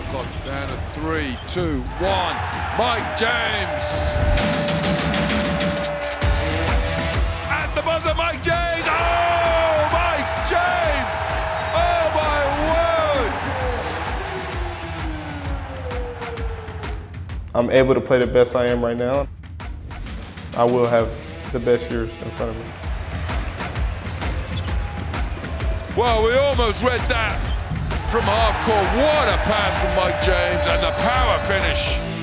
Shot clock down to three, two, one. Mike James. At the buzzer, Mike James. Oh, Mike James. Oh, my word. I'm able to play the best I am right now. I will have the best years in front of me. Well, we almost read that from half court. What a pass from Mike James and the power finish.